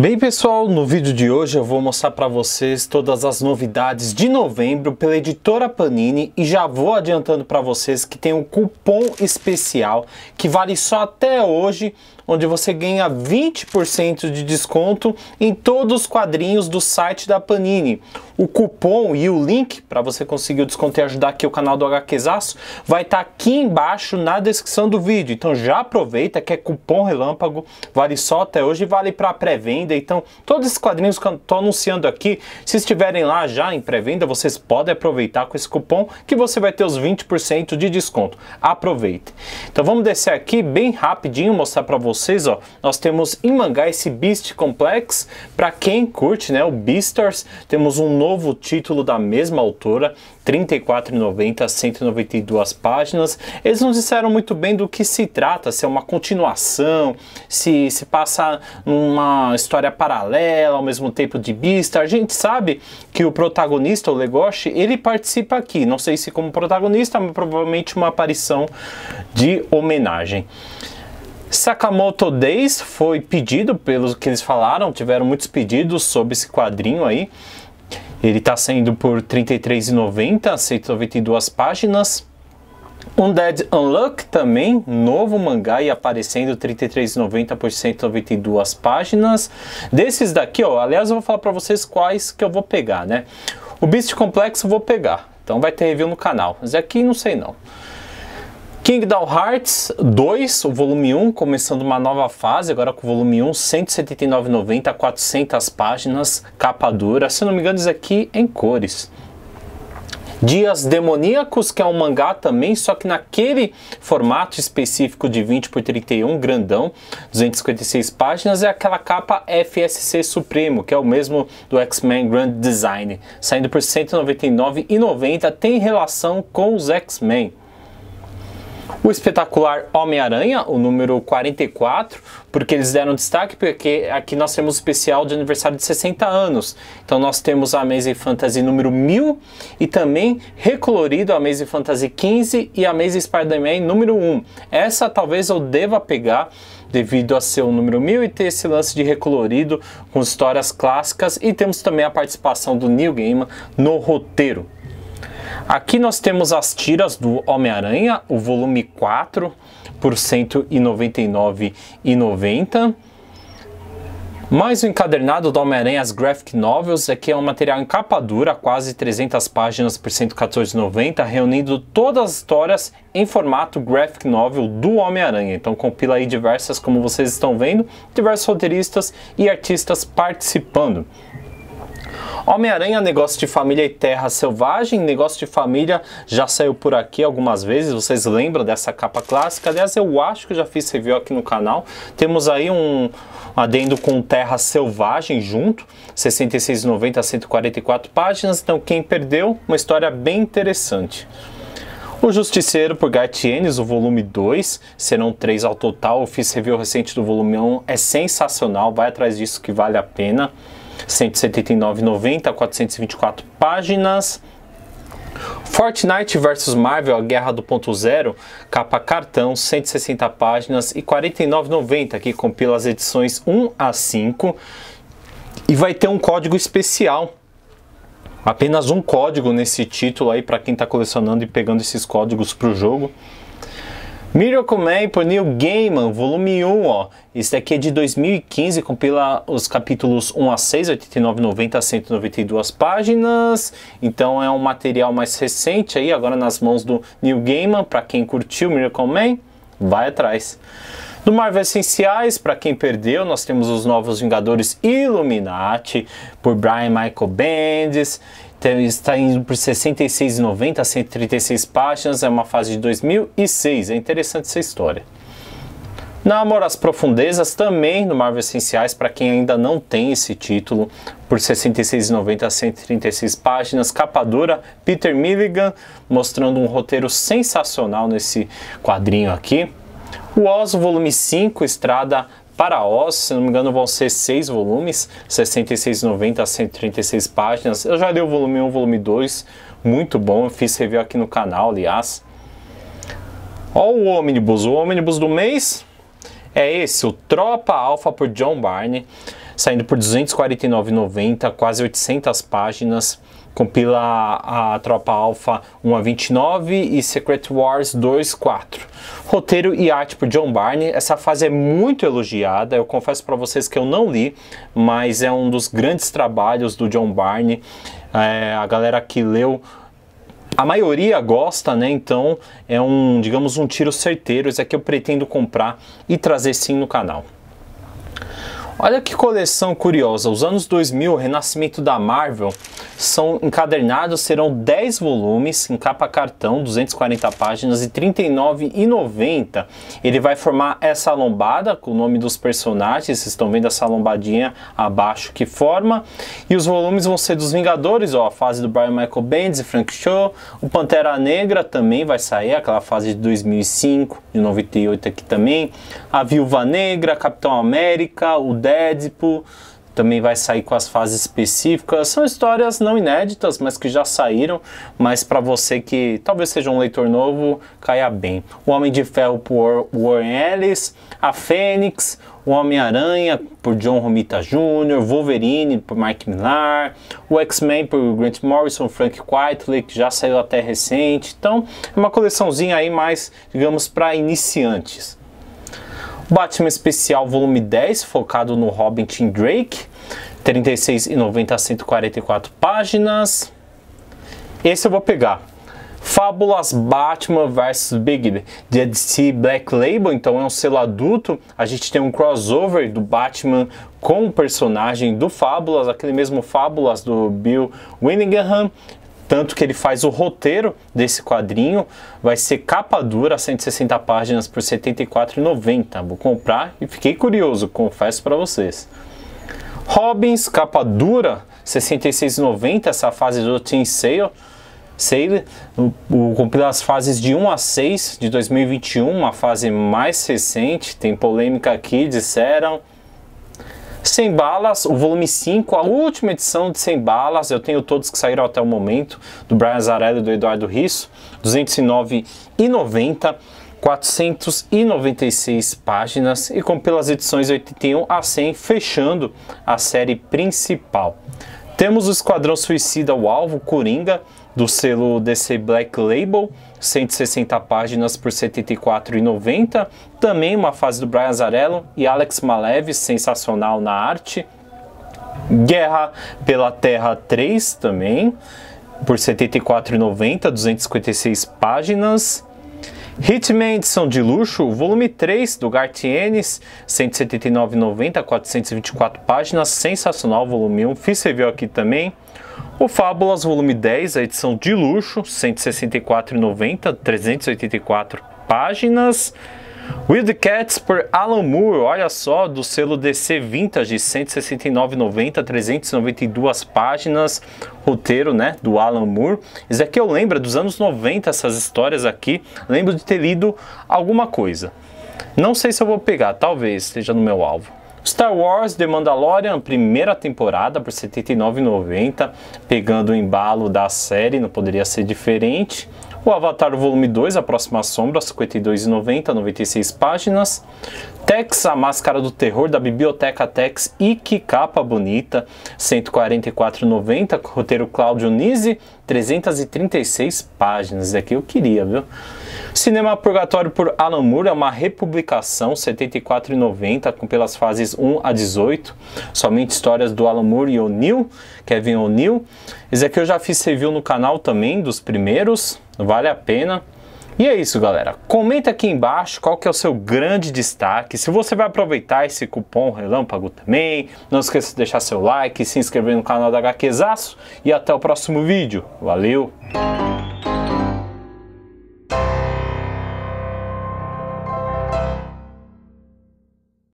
Bem pessoal, no vídeo de hoje eu vou mostrar para vocês todas as novidades de novembro pela editora Panini e já vou adiantando para vocês que tem um cupom especial que vale só até hoje onde você ganha 20% de desconto em todos os quadrinhos do site da Panini. O cupom e o link para você conseguir o desconto e ajudar aqui o canal do HQzaço vai estar tá aqui embaixo na descrição do vídeo. Então já aproveita que é cupom relâmpago, vale só até hoje e vale para pré-venda. Então todos esses quadrinhos que eu estou anunciando aqui, se estiverem lá já em pré-venda, vocês podem aproveitar com esse cupom que você vai ter os 20% de desconto. Aproveite. Então vamos descer aqui bem rapidinho, mostrar para vocês ó, nós temos em mangá esse Beast Complex, para quem curte, né, o Beastars, temos um novo título da mesma autora, 34,90, 192 páginas. Eles não disseram muito bem do que se trata, se é uma continuação, se se passa numa história paralela ao mesmo tempo de Beastar. A gente sabe que o protagonista, o Legoshi, ele participa aqui, não sei se como protagonista, mas provavelmente uma aparição de homenagem. Sakamoto Days foi pedido pelos que eles falaram, tiveram muitos pedidos sobre esse quadrinho aí. Ele está saindo por R$ 33,90, 192 páginas. Undead Unluck também, novo mangá e aparecendo 33,90 por 192 páginas. Desses daqui, ó, aliás eu vou falar para vocês quais que eu vou pegar, né? O Beast Complexo eu vou pegar, então vai ter review no canal, mas aqui não sei não. Kingdom Hearts 2, o volume 1, começando uma nova fase, agora com o volume 1, 179,90, 400 páginas, capa dura, se não me engano isso aqui em cores. Dias Demoníacos, que é um mangá também, só que naquele formato específico de 20 por 31, grandão, 256 páginas, é aquela capa FSC Supremo, que é o mesmo do X-Men Grand Design, saindo por R$ 199,90, tem relação com os X-Men. O espetacular Homem-Aranha, o número 44, porque eles deram destaque, porque aqui nós temos o especial de aniversário de 60 anos. Então nós temos a Amazing Fantasy número 1000 e também recolorido a Amazing Fantasy 15 e a Amazing Spider-Man número 1. Essa talvez eu deva pegar devido a ser o número 1000 e ter esse lance de recolorido com histórias clássicas e temos também a participação do Neil Gaiman no roteiro. Aqui nós temos as tiras do Homem-Aranha, o volume 4 por R$ 199,90. Mais o um encadernado do Homem-Aranha, as Graphic Novels, aqui é um material em capa dura, quase 300 páginas por R$ 114,90, reunindo todas as histórias em formato Graphic Novel do Homem-Aranha. Então compila aí diversas, como vocês estão vendo, diversos roteiristas e artistas participando. Homem-Aranha, Negócio de Família e Terra Selvagem. Negócio de Família já saiu por aqui algumas vezes, vocês lembram dessa capa clássica? Aliás, eu acho que já fiz review aqui no canal. Temos aí um adendo com Terra Selvagem junto, 66,90 a 144 páginas. Então, quem perdeu, uma história bem interessante. O Justiceiro por Gartienes, o volume 2, serão três ao total. Eu fiz review recente do volume 1, é sensacional, vai atrás disso que vale a pena. 179,90, 424 páginas. Fortnite vs Marvel, a Guerra do Ponto Zero, capa cartão, 160 páginas e 49,90, que compila as edições 1 a 5. E vai ter um código especial. Apenas um código nesse título aí para quem está colecionando e pegando esses códigos para o jogo. Miracle Man por Neil Gaiman, volume 1, ó. Esse daqui é de 2015, compila os capítulos 1 a 6, 89, 90 192 páginas. Então é um material mais recente aí, agora nas mãos do Neil Gaiman, para quem curtiu Miracle Man, vai atrás. Do Marvel Essenciais, para quem perdeu, nós temos os Novos Vingadores Illuminati, por Brian Michael Bendis está indo por 66,90 a 136 páginas, é uma fase de 2006, é interessante essa história. Namor as Profundezas também no Marvel Essenciais, para quem ainda não tem esse título, por 66,90 a 136 páginas, capa dura, Peter Milligan, mostrando um roteiro sensacional nesse quadrinho aqui. O Oz, volume 5, Estrada para Oz, se não me engano, vão ser seis volumes, 66,90 a 136 páginas. Eu já li o volume 1, volume 2, muito bom. Eu fiz review aqui no canal, aliás. Ó o ônibus, o ônibus do mês é esse, o Tropa Alpha por John Barney. saindo por R$ 249,90, quase 800 páginas. Compila a, Tropa Alpha 1 a 29 e Secret Wars 2 4. Roteiro e arte por John Barney. Essa fase é muito elogiada. Eu confesso para vocês que eu não li, mas é um dos grandes trabalhos do John Barney. É, a galera que leu a maioria gosta, né? Então é um, digamos, um tiro certeiro. Esse aqui eu pretendo comprar e trazer sim no canal. Olha que coleção curiosa, os anos 2000, o renascimento da Marvel, são encadernados, serão 10 volumes em capa cartão, 240 páginas e R$ 39,90. Ele vai formar essa lombada com o nome dos personagens, vocês estão vendo essa lombadinha abaixo que forma. E os volumes vão ser dos Vingadores, ó, a fase do Brian Michael Bendis e Frank Show. O Pantera Negra também vai sair, aquela fase de 2005, de 98 aqui também. A Viúva Negra, Capitão América, o Deadpool também vai sair com as fases específicas. São histórias não inéditas, mas que já saíram, mas para você que talvez seja um leitor novo, caia bem. O Homem de Ferro por Warren Ellis, a Fênix, o Homem-Aranha por John Romita Jr., Wolverine por Mike Millar, o X-Men por Grant Morrison, Frank Quitely, que já saiu até recente. Então, é uma coleçãozinha aí mais, digamos, para iniciantes. Batman Especial Volume 10, focado no Robin Tim Drake, 36,90 a 144 páginas. Esse eu vou pegar. Fábulas Batman vs Big de DC Black Label, então é um selo adulto. A gente tem um crossover do Batman com o personagem do Fábulas, aquele mesmo Fábulas do Bill Winningham tanto que ele faz o roteiro desse quadrinho, vai ser capa dura, 160 páginas por R$ 74,90. Vou comprar e fiquei curioso, confesso para vocês. Robbins, capa dura, 66,90, essa fase do Team Sale. Sale, compila as fases de 1 a 6 de 2021, uma fase mais recente, tem polêmica aqui, disseram, 100 balas, o volume 5, a última edição de 100 balas, eu tenho todos que saíram até o momento, do Brian Zarelli e do Eduardo Risso, 209,90, 496 páginas. E com pelas edições 81 a 100, fechando a série principal. Temos o Esquadrão Suicida, o Alvo, Coringa, do selo DC Black Label, 160 páginas por R$ 74,90. Também uma fase do Brian Azarello e Alex Malev, sensacional na arte. Guerra pela Terra 3 também, por R$ 74,90, 256 páginas. Hitman edição de luxo, volume 3 do Gartienes, 179,90, 424 páginas, sensacional, volume 1, fiz review aqui também. O Fábulas, volume 10, a edição de luxo, 164,90, 384 páginas. Wildcats por Alan Moore, olha só, do selo DC Vintage, 169,90, 392 páginas, roteiro, né, do Alan Moore. Isso aqui eu lembro dos anos 90, essas histórias aqui, lembro de ter lido alguma coisa. Não sei se eu vou pegar, talvez esteja no meu alvo. Star Wars The Mandalorian, primeira temporada por R$ 79,90, pegando o embalo da série, não poderia ser diferente. O Avatar Volume 2, A Próxima Sombra, 52,90, 96 páginas. Tex, A Máscara do Terror, da Biblioteca Tex, e que capa bonita, 144,90, roteiro Claudio Nisi, 336 páginas. Esse aqui eu queria, viu? Cinema Purgatório por Alan Moore é uma republicação, 74,90, com pelas fases 1 a 18. Somente histórias do Alan Moore e O'Neill, Kevin O'Neill. Esse aqui eu já fiz review no canal também, dos primeiros, vale a pena. E é isso, galera. Comenta aqui embaixo qual que é o seu grande destaque. Se você vai aproveitar esse cupom relâmpago também, não esqueça de deixar seu like, se inscrever no canal da HQzaço e até o próximo vídeo. Valeu!